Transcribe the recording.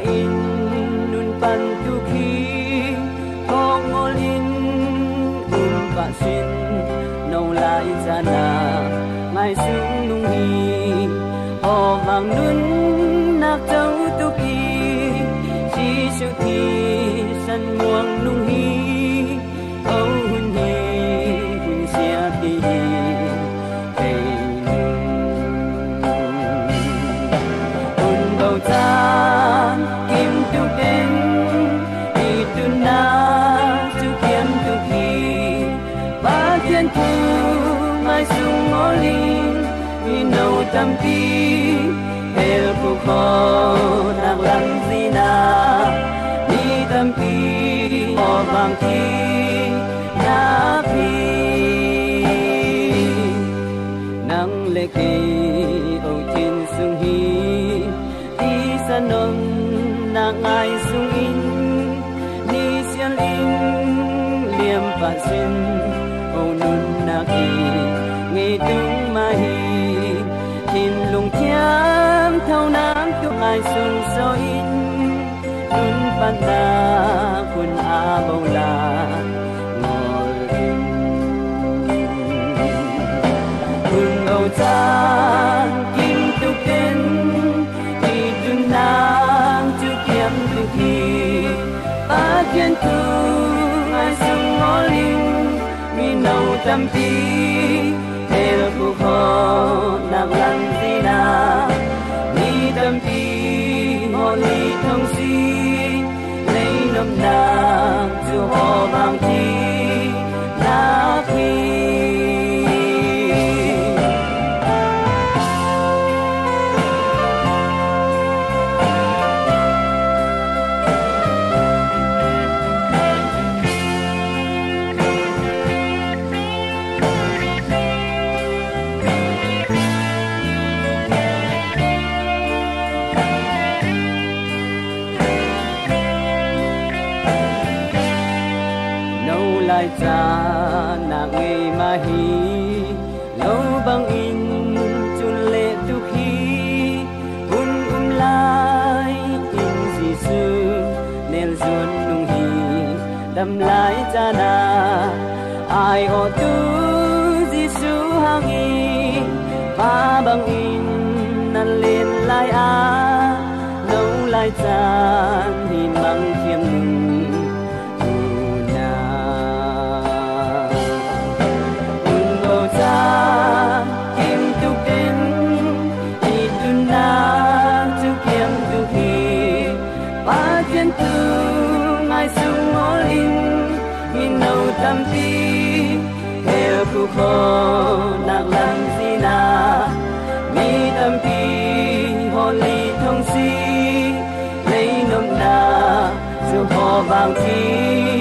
in nun pan tu khi kong ngol in um pa sin nong lai cha na ngai sin nung hi. O mang nun nak tau tu ki si su ki san muang nung hi. Au hun hi hun sia ti hi. No vì nâu tâm ti hel phụ khó nạc lăng gì na đi tâm ti họ vàng thi. Na pi nang le kỳ o tin sung hi ti sa non na ngai sung in. Ni sian in liêm pa sin o nun na ki ngi tung nam sung so in nun pan na kun a bầu la ngồi in hương âu cha kim tu tên thì tu nam tu kiếm tu khi ba thiên tu ai sung ngõ linh mi nâu tâm ti theo bu khó nạc lăng họ vàng cha na ngây ma hi lâu băng in chun lệ tu khi un um lai in gì sư nên zuan nung hi đâm lại cha na ai ô tu gì sư hang hi, ba băng in nan lên lai a. Lâu lai cha min nâu tâm ti. Heo khu khô nạc làm gì na mi tâm ti hồn ly thông si. Lấy nôm na, dù họ vàng thi